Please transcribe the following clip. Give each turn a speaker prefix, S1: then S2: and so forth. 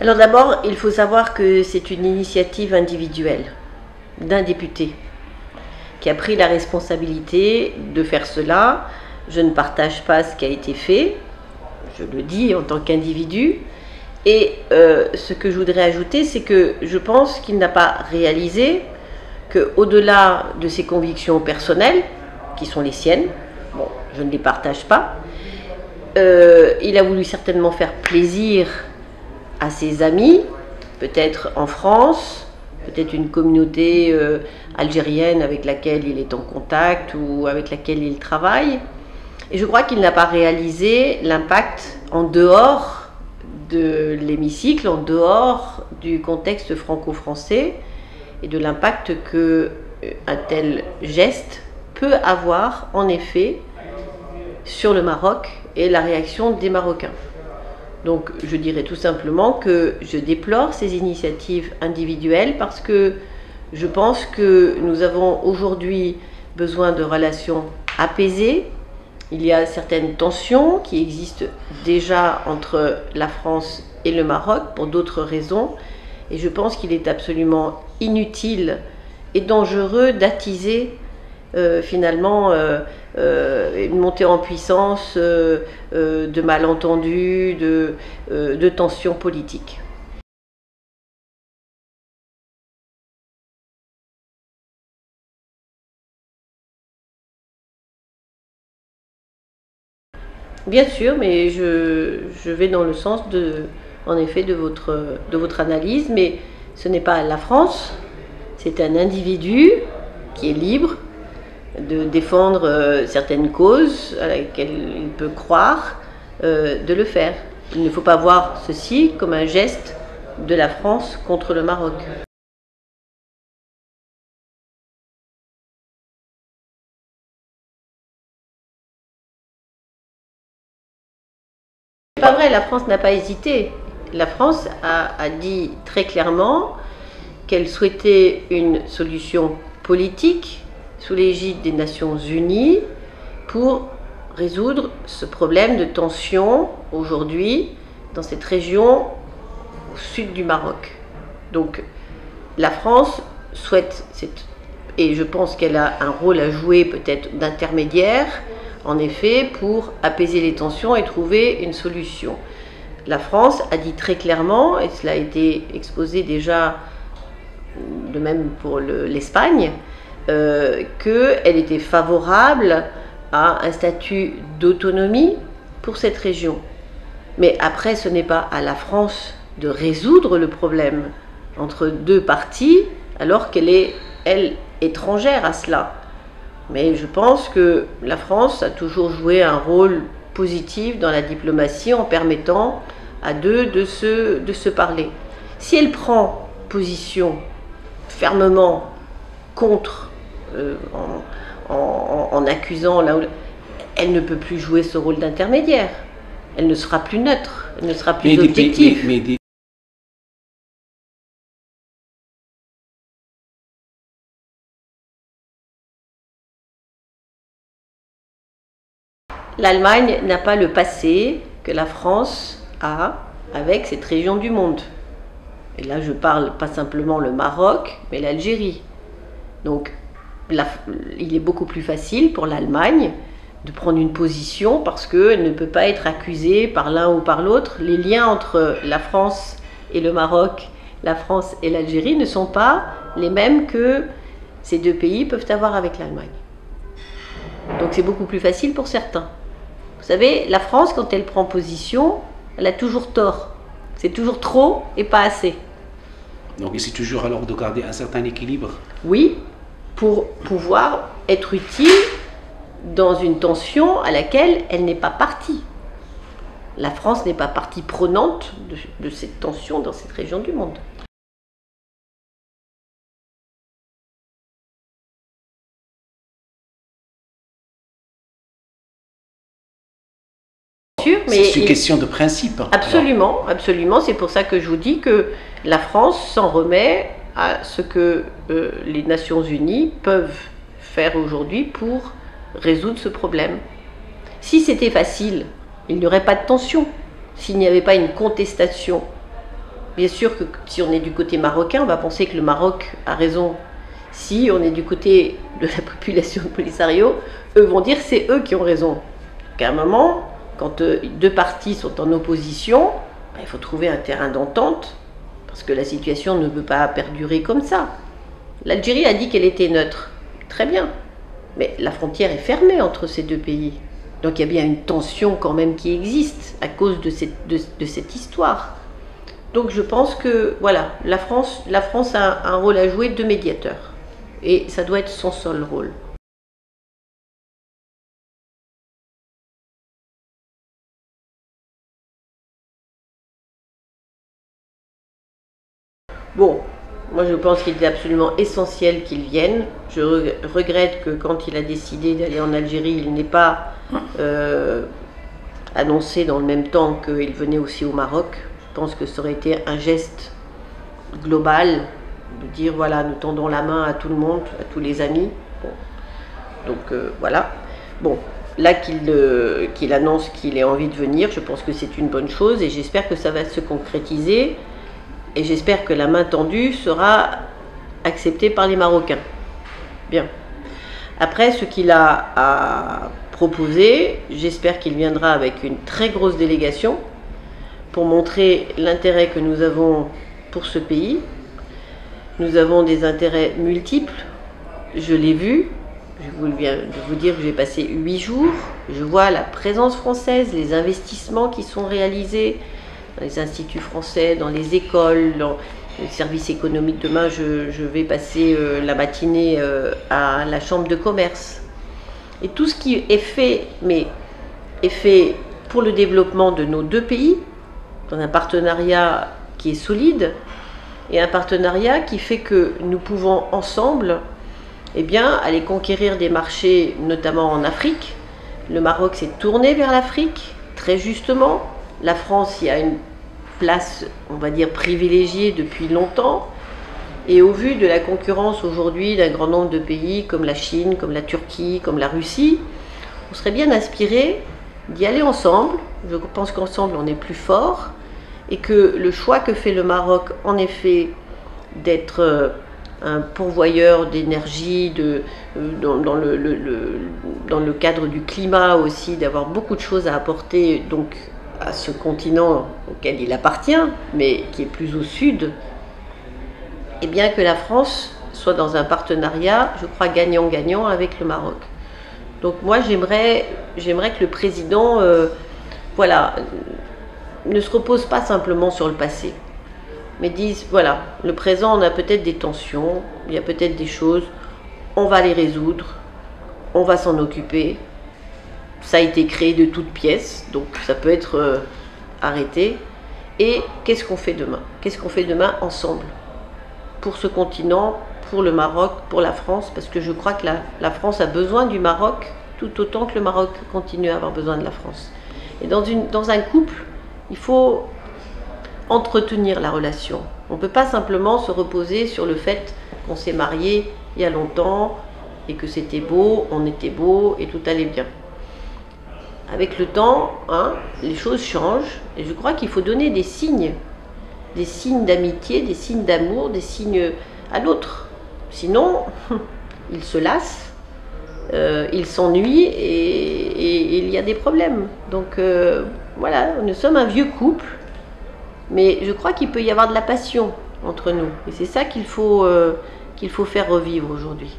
S1: Alors d'abord, il faut savoir que c'est une initiative individuelle d'un député qui a pris la responsabilité de faire cela. Je ne partage pas ce qui a été fait, je le dis en tant qu'individu. Et euh, ce que je voudrais ajouter, c'est que je pense qu'il n'a pas réalisé que, au-delà de ses convictions personnelles, qui sont les siennes, bon, je ne les partage pas, euh, il a voulu certainement faire plaisir à ses amis, peut-être en France, peut-être une communauté euh, algérienne avec laquelle il est en contact ou avec laquelle il travaille. Et je crois qu'il n'a pas réalisé l'impact en dehors de l'hémicycle, en dehors du contexte franco-français et de l'impact que euh, un tel geste peut avoir en effet sur le Maroc et la réaction des Marocains. Donc je dirais tout simplement que je déplore ces initiatives individuelles parce que je pense que nous avons aujourd'hui besoin de relations apaisées. Il y a certaines tensions qui existent déjà entre la France et le Maroc pour d'autres raisons. Et je pense qu'il est absolument inutile et dangereux d'attiser euh, finalement euh, euh, une montée en puissance de malentendus, de, de tensions politiques. Bien sûr, mais je, je, vais dans le sens de, en effet, de votre, de votre analyse, mais ce n'est pas la France, c'est un individu qui est libre, de défendre euh, certaines causes à laquelle il peut croire, euh, de le faire. Il ne faut pas voir ceci comme un geste de la France contre le Maroc. C'est pas vrai, la France n'a pas hésité. La France a, a dit très clairement qu'elle souhaitait une solution politique sous l'égide des Nations Unies pour résoudre ce problème de tension aujourd'hui dans cette région au sud du Maroc. Donc la France souhaite, et je pense qu'elle a un rôle à jouer peut-être d'intermédiaire, en effet, pour apaiser les tensions et trouver une solution. La France a dit très clairement, et cela a été exposé déjà de même pour l'Espagne, qu'elle était favorable à un statut d'autonomie pour cette région. Mais après, ce n'est pas à la France de résoudre le problème entre deux parties, alors qu'elle est, elle, étrangère à cela. Mais je pense que la France a toujours joué un rôle positif dans la diplomatie en permettant à deux de se, de se parler. Si elle prend position fermement contre euh, en, accusant là où elle ne peut plus jouer ce rôle d'intermédiaire. Elle ne sera plus neutre, elle ne sera plus objective. L'Allemagne n'a pas le passé que la France a avec cette région du monde. Et là, je parle pas simplement le Maroc, mais l'Algérie. Donc, il est beaucoup plus facile pour l'Allemagne de prendre une position parce qu'elle ne peut pas être accusée par l'un ou par l'autre. Les liens entre la France et le Maroc, la France et l'Algérie ne sont pas les mêmes que ces deux pays peuvent avoir avec l'Allemagne. Donc c'est beaucoup plus facile pour certains. Vous savez, la France, quand elle prend position, elle a toujours tort. C'est toujours trop et pas assez.
S2: Donc c'est toujours alors de garder un certain équilibre?
S1: Oui, pour pouvoir être utile dans une tension à laquelle elle n'est pas partie. La France n'est pas partie prenante de, cette tension dans cette région du monde.
S2: C'est une question de principe.
S1: Absolument, absolument. C'est pour ça que je vous dis que la France s'en remet à ce que euh, les Nations Unies peuvent faire aujourd'hui pour résoudre ce problème. Si c'était facile, il n'y aurait pas de tension. S'il n'y avait pas une contestation Bien sûr que si on est du côté marocain, on va penser que le Maroc a raison. Si on est du côté de la population de Polisario, eux vont dire c'est eux qui ont raison. Qu'à un moment, quand euh, deux parties sont en opposition, ben, il faut trouver un terrain d'entente, parce que la situation ne peut pas perdurer comme ça. L'Algérie a dit qu'elle était neutre. Très bien. Mais la frontière est fermée entre ces deux pays. Donc il y a bien une tension quand même qui existe à cause de cette, histoire. Donc je pense que voilà, la France, la France a un rôle à jouer de médiateur. Et ça doit être son seul rôle. Bon, moi je pense qu'il est absolument essentiel qu'il vienne. Je regrette que quand il a décidé d'aller en Algérie, il n'ait pas euh, annoncé dans le même temps qu'il venait aussi au Maroc. Je pense que ça aurait été un geste global de dire voilà, nous tendons la main à tout le monde, à tous les amis. Donc euh, voilà. Bon, là euh, qu'il annonce qu'il a envie de venir, je pense que c'est une bonne chose et j'espère que ça va se concrétiser et j'espère que la main tendue sera acceptée par les Marocains. Bien. Après, ce qu'il a à proposer, j'espère qu'il viendra avec une très grosse délégation pour montrer l'intérêt que nous avons pour ce pays. Nous avons des intérêts multiples, je l'ai vu, je viens de vous dire que j'ai passé huit jours, je vois la présence française, les investissements qui sont réalisés, dans les instituts français, dans les écoles, dans les services économiques. Demain, je, vais passer euh, la matinée euh, à la chambre de commerce. Et tout ce qui est fait, mais est fait pour le développement de nos deux pays, dans un partenariat qui est solide, et un partenariat qui fait que nous pouvons ensemble eh aller conquérir des marchés, notamment en Afrique. Le Maroc s'est tourné vers l'Afrique, très justement. La France y a une place, on va dire, privilégiée depuis longtemps. Et au vu de la concurrence aujourd'hui d'un grand nombre de pays comme la Chine, comme la Turquie, comme la Russie, on serait bien inspiré d'y aller ensemble. Je pense qu'ensemble on est plus fort et que le choix que fait le Maroc, en effet, d'être euh, un pourvoyeur d'énergie, euh, dans, le, dans le cadre du climat aussi, d'avoir beaucoup de choses à apporter donc à ce continent auquel il appartient, mais qui est plus au sud, et bien que la France soit dans un partenariat, je crois, gagnant-gagnant avec le Maroc. Donc moi, j'aimerais, que le président, euh, voilà, ne se repose pas simplement sur le passé, mais dise, voilà, le présent, on a peut-être des tensions, il y a peut-être des choses, on va les résoudre, on va s'en occuper, ça a été créé de toutes pièces, donc ça peut être euh, arrêté. Et qu'est-ce qu'on fait demain? Qu'est-ce qu'on fait demain ensemble? Pour ce continent, pour le Maroc, pour la France, parce que je crois que la, France a besoin du Maroc tout autant que le Maroc continue à avoir besoin de la France. Et dans, dans un couple, il faut entretenir la relation. On ne peut pas simplement se reposer sur le fait qu'on s'est marié il y a longtemps et que c'était beau, on était beau et tout allait bien avec le temps, hein, les choses changent. Et je crois qu'il faut donner des signes, des signes d'amitié, des signes d'amour, des signes à l'autre. Sinon, il se lasse, euh, il s'ennuie et, il y a des problèmes. Donc euh, voilà, nous sommes un vieux couple, mais je crois qu'il peut y avoir de la passion entre nous. Et c'est ça qu'il faut, euh, qu'il faut faire revivre aujourd'hui.